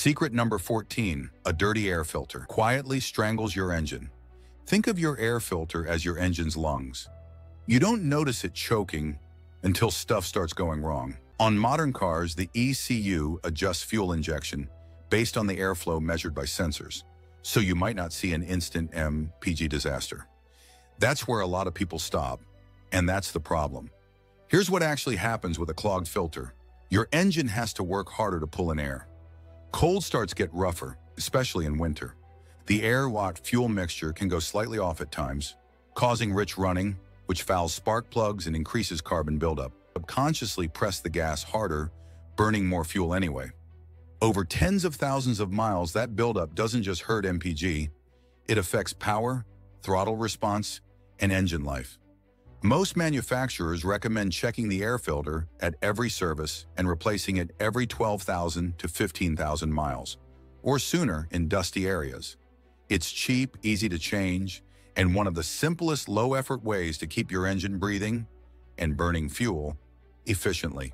Secret number 14, a dirty air filter, quietly strangles your engine. Think of your air filter as your engine's lungs. You don't notice it choking until stuff starts going wrong. On modern cars, the ECU adjusts fuel injection based on the airflow measured by sensors, so you might not see an instant MPG disaster. That's where a lot of people stop, and that's the problem. Here's what actually happens with a clogged filter. Your engine has to work harder to pull in air. Cold starts get rougher, especially in winter. The air-watt fuel mixture can go slightly off at times, causing rich running, which fouls spark plugs and increases carbon buildup. Subconsciously press the gas harder, burning more fuel anyway. Over tens of thousands of miles, that buildup doesn't just hurt MPG, it affects power, throttle response, and engine life. Most manufacturers recommend checking the air filter at every service and replacing it every 12,000 to 15,000 miles, or sooner in dusty areas. It's cheap, easy to change, and one of the simplest low-effort ways to keep your engine breathing and burning fuel efficiently.